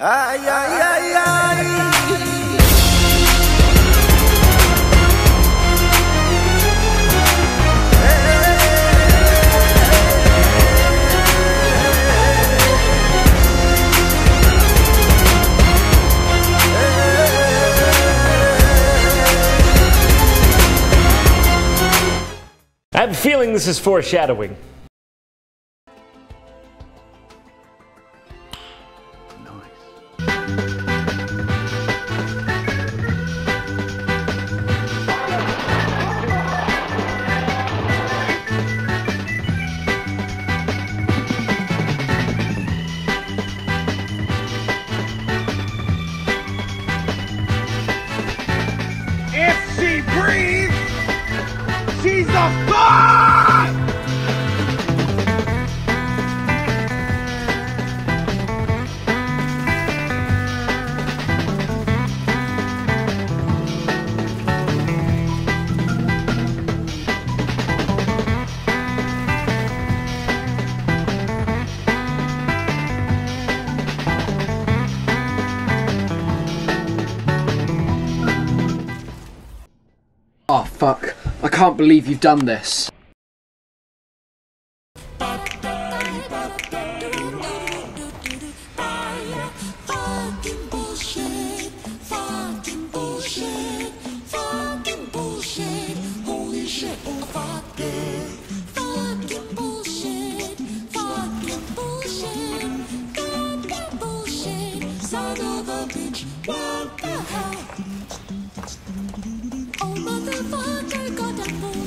Ay, ay, ay, ay. I have a feeling this is foreshadowing. Fuck. I can't believe you've done this.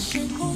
时空。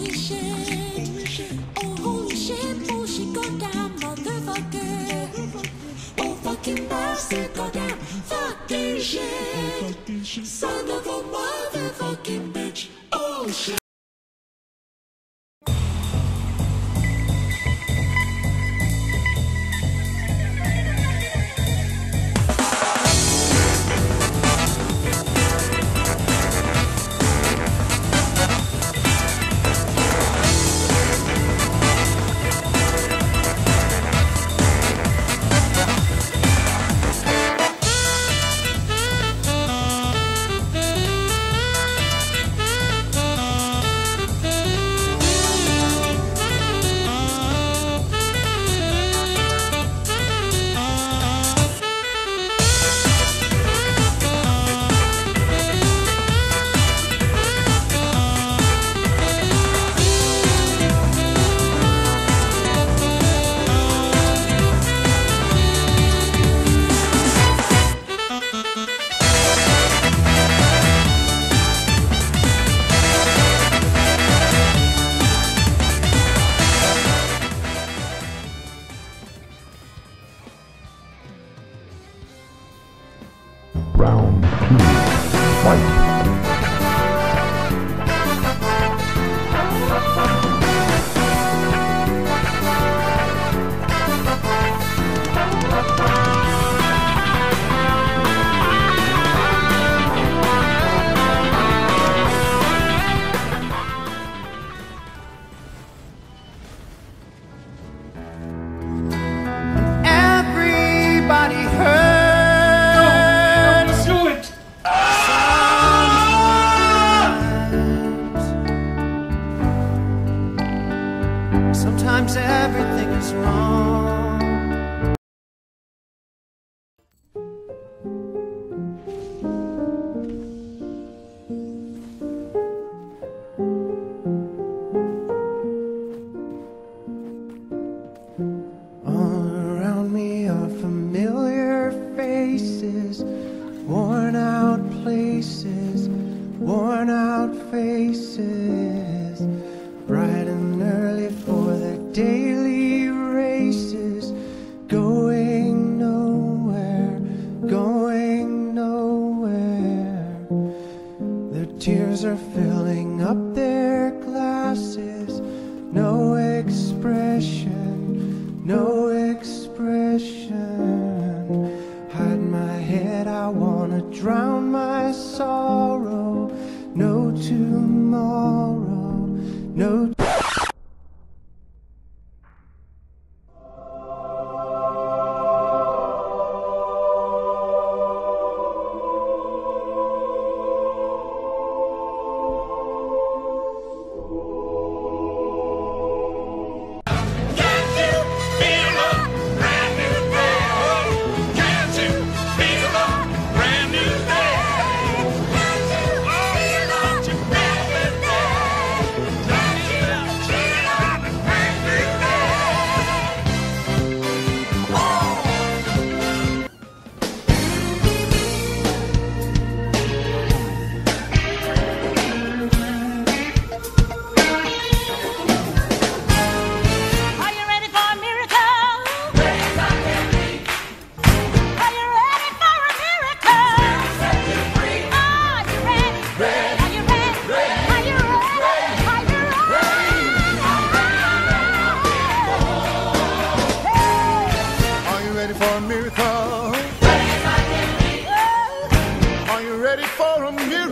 Tears are filling up their glasses. No expression, no expression. Hide my head, I wanna drown.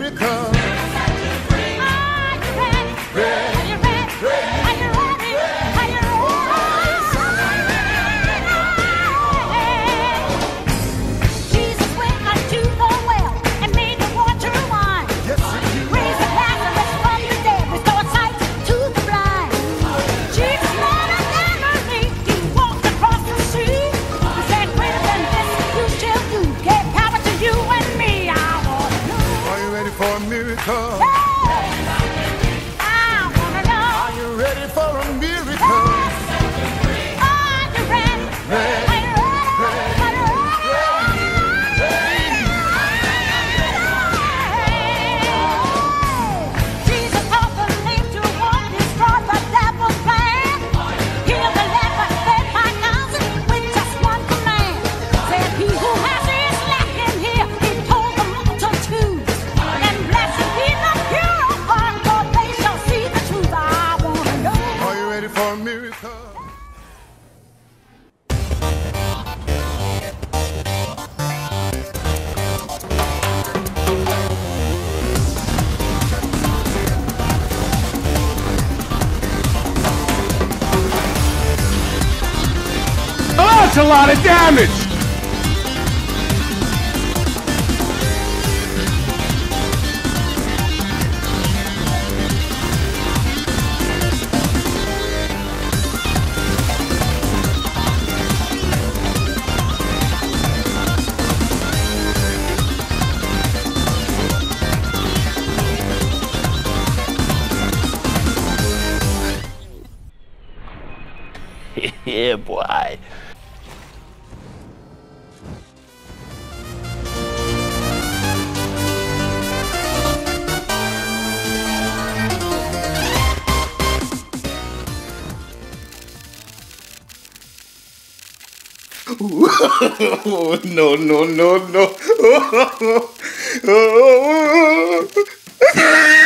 Miracle? Lot of damage! Oh, no, no, no, no.